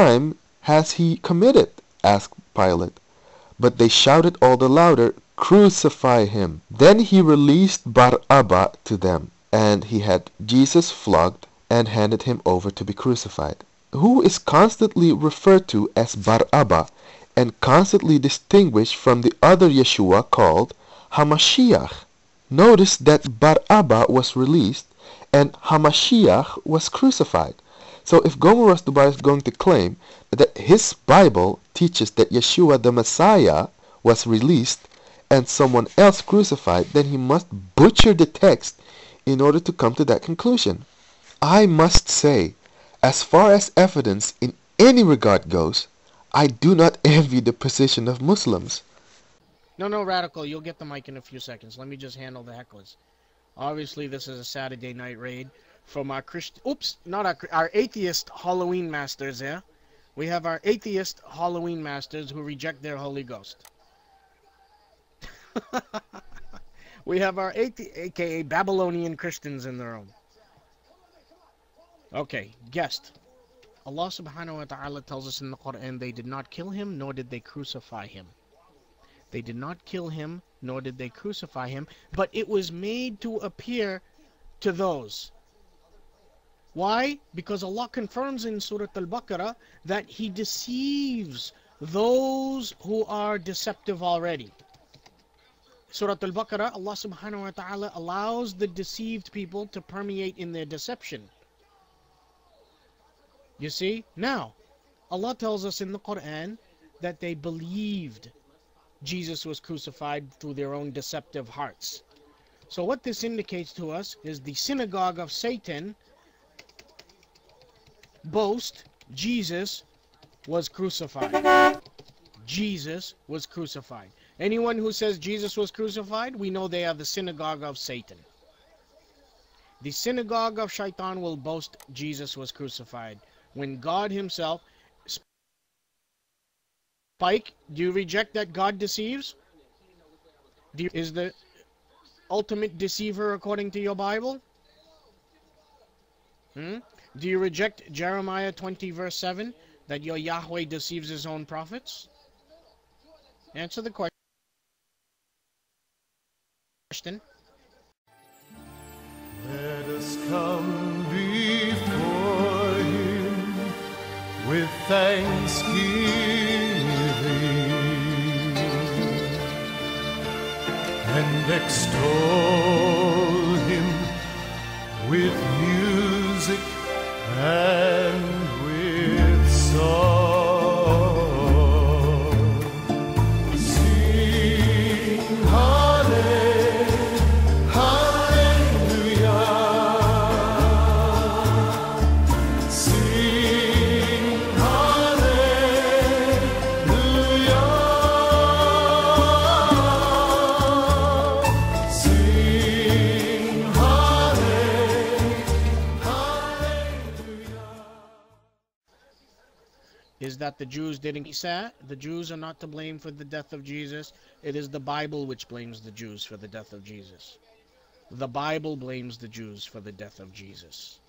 crime has he committed? asked Pilate. But they shouted all the louder, Crucify him! Then he released Barabbas to them, and he had Jesus flogged and handed him over to be crucified. Who is constantly referred to as Barabbas and constantly distinguished from the other Yeshua called Hamashiach. Notice that Barabbas was released and Hamashiach was crucified. So if Gomer Dubar is going to claim that his Bible teaches that Yeshua the Messiah was released and someone else crucified, then he must butcher the text in order to come to that conclusion. I must say, as far as evidence in any regard goes, I do not envy the position of Muslims. No, no, Radical, you'll get the mic in a few seconds. Let me just handle the hecklers. Obviously, this is a Saturday night raid from our Christian, oops, not our, our atheist Halloween masters here. We have our atheist Halloween masters who reject their Holy Ghost. we have our athe aka Babylonian Christians in the room. Okay, guest. Allah subhanahu wa ta'ala tells us in the Quran they did not kill him nor did they crucify him. They did not kill him nor did they crucify him, but it was made to appear to those why? Because Allah confirms in Surah Al-Baqarah that He deceives those who are deceptive already. Surah Al-Baqarah, Allah subhanahu wa ta'ala allows the deceived people to permeate in their deception. You see? Now, Allah tells us in the Quran that they believed Jesus was crucified through their own deceptive hearts. So what this indicates to us is the synagogue of Satan boast Jesus was crucified. Jesus was crucified. Anyone who says Jesus was crucified, we know they are the synagogue of Satan. The synagogue of Shaitan will boast Jesus was crucified. When God himself... Spike, do you reject that God deceives? You, is the ultimate deceiver according to your Bible? Hmm? Do you reject Jeremiah 20 verse 7 that your Yahweh deceives his own prophets? Answer the question. Let us come before him with thanksgiving and extol that the Jews didn't He said The Jews are not to blame for the death of Jesus. It is the Bible which blames the Jews for the death of Jesus. The Bible blames the Jews for the death of Jesus.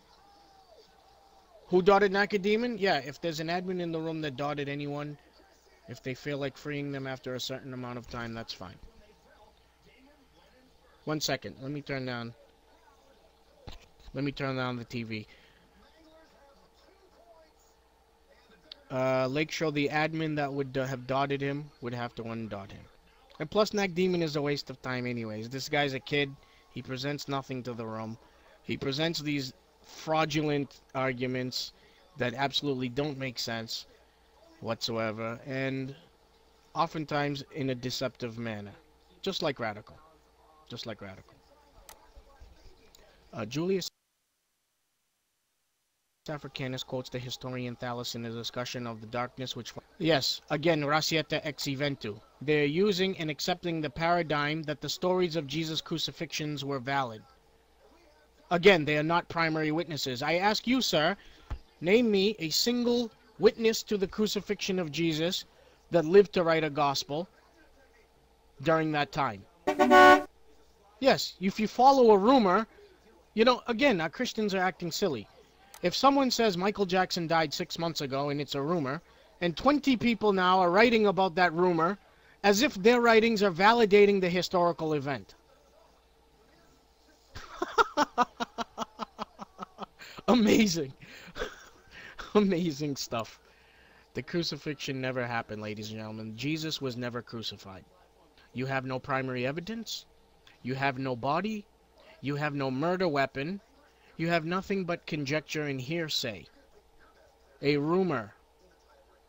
Who dotted Nicodemus? Yeah, if there's an admin in the room that dotted anyone, if they feel like freeing them after a certain amount of time, that's fine. One second. Let me turn down. Let me turn down the TV. Uh, Lake Show, the admin that would uh, have dotted him would have to undot him. And plus, Nakdimon is a waste of time, anyways. This guy's a kid. He presents nothing to the room. He presents these fraudulent arguments that absolutely don't make sense whatsoever, and oftentimes in a deceptive manner, just like Radical. Just like Radical. Uh, Julius Africanus quotes the historian Thallus in a discussion of the darkness which... Yes, again, Rasieta ex eventu. They're using and accepting the paradigm that the stories of Jesus' crucifixions were valid. Again, they are not primary witnesses. I ask you, sir, name me a single witness to the crucifixion of Jesus that lived to write a gospel during that time. Yes, if you follow a rumor, you know, again, our Christians are acting silly. If someone says Michael Jackson died six months ago and it's a rumor, and 20 people now are writing about that rumor as if their writings are validating the historical event. Amazing. Amazing stuff. The crucifixion never happened, ladies and gentlemen. Jesus was never crucified. You have no primary evidence. You have no body. You have no murder weapon. You have nothing but conjecture and hearsay. A rumor.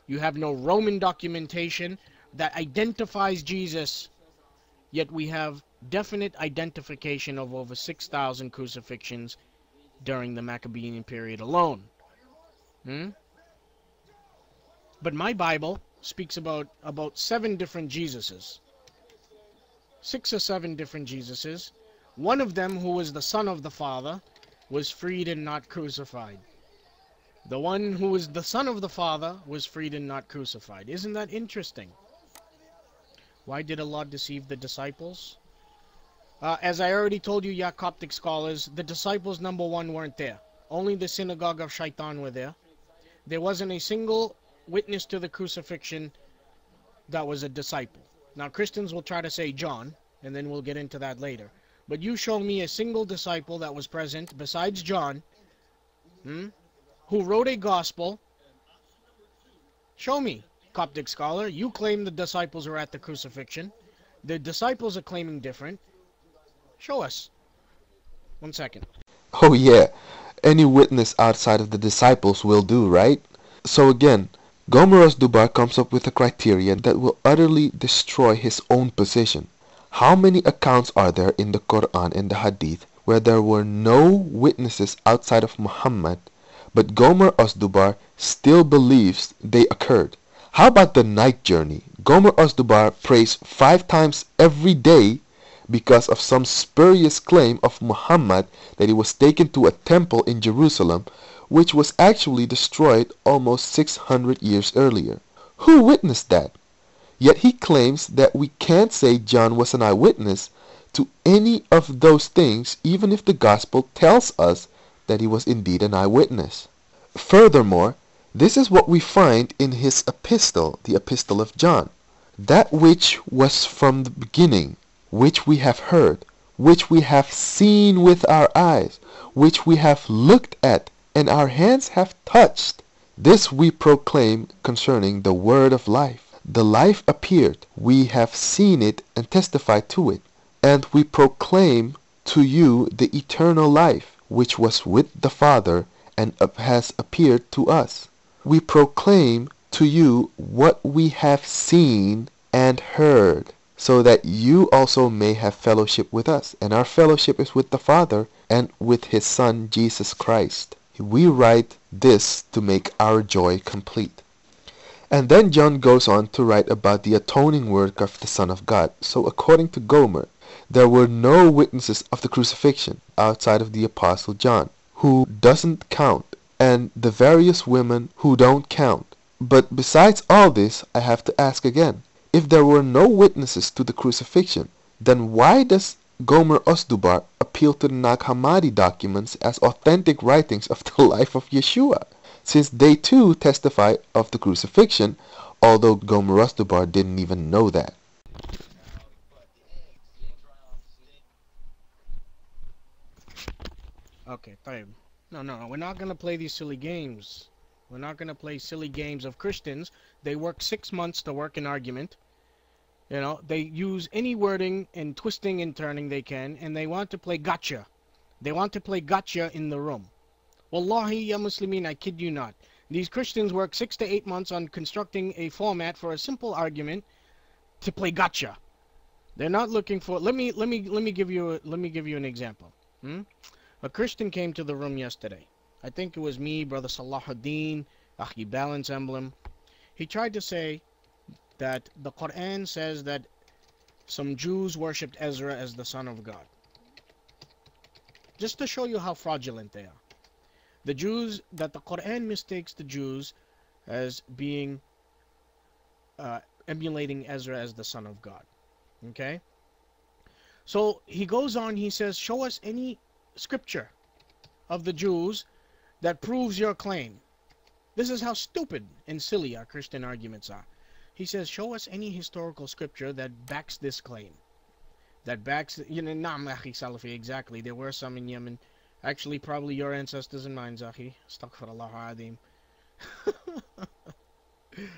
You have no Roman documentation that identifies Jesus. Yet we have definite identification of over 6,000 crucifixions during the Maccabean period alone. Hmm? But my Bible speaks about about seven different Jesuses. Six or seven different Jesuses. One of them, who was the son of the Father, was freed and not crucified. The one who was the son of the Father was freed and not crucified. Isn't that interesting? Why did Allah deceive the disciples? Uh, as I already told you, ya Coptic scholars, the disciples, number one, weren't there. Only the synagogue of Shaitan were there. There wasn't a single witness to the crucifixion that was a disciple. Now, Christians will try to say John, and then we'll get into that later. But you show me a single disciple that was present besides John, hmm, who wrote a gospel. Show me, Coptic scholar. You claim the disciples were at the crucifixion. The disciples are claiming different. Show us. One second. Oh, yeah. Any witness outside of the disciples will do, right? So again, Gomer Dubar comes up with a criterion that will utterly destroy his own position. How many accounts are there in the Quran and the Hadith where there were no witnesses outside of Muhammad, but Gomer Dubar still believes they occurred? How about the night journey? Gomer Dubar prays five times every day because of some spurious claim of Muhammad that he was taken to a temple in Jerusalem which was actually destroyed almost 600 years earlier. Who witnessed that? Yet he claims that we can't say John was an eyewitness to any of those things even if the gospel tells us that he was indeed an eyewitness. Furthermore, this is what we find in his epistle, the epistle of John. That which was from the beginning, which we have heard, which we have seen with our eyes, which we have looked at, and our hands have touched. This we proclaim concerning the word of life. The life appeared, we have seen it and testify to it, and we proclaim to you the eternal life, which was with the Father and has appeared to us. We proclaim to you what we have seen and heard so that you also may have fellowship with us. And our fellowship is with the Father and with his Son, Jesus Christ. We write this to make our joy complete. And then John goes on to write about the atoning work of the Son of God. So according to Gomer, there were no witnesses of the crucifixion outside of the Apostle John, who doesn't count, and the various women who don't count. But besides all this, I have to ask again, if there were no witnesses to the crucifixion, then why does Gomerozdubar appeal to the Nag Hammadi documents as authentic writings of the life of Yeshua, since they too testify of the crucifixion, although Gomer didn't even know that. Okay, fine. No, no, no. We're not gonna play these silly games. We're not gonna play silly games of Christians. They work six months to work an argument. You know, they use any wording and twisting and turning they can, and they want to play gotcha. They want to play gotcha in the room. Wallahi, ya Muslimin, I kid you not. These Christians work six to eight months on constructing a format for a simple argument to play gotcha. They're not looking for. Let me let me let me give you a, let me give you an example. Hmm? A Christian came to the room yesterday. I think it was me, brother Salahuddin, Ahi Balance Emblem. He tried to say that the Quran says that some Jews worshipped Ezra as the son of God. Just to show you how fraudulent they are. The Jews, that the Quran mistakes the Jews as being uh, emulating Ezra as the son of God. Okay? So he goes on, he says, Show us any scripture of the Jews that proves your claim. This is how stupid and silly our Christian arguments are. He says, show us any historical scripture that backs this claim. That backs, you know, Salafi, exactly. There were some in Yemen. Actually, probably your ancestors and mine, Zahi. Astaghfirullah adim.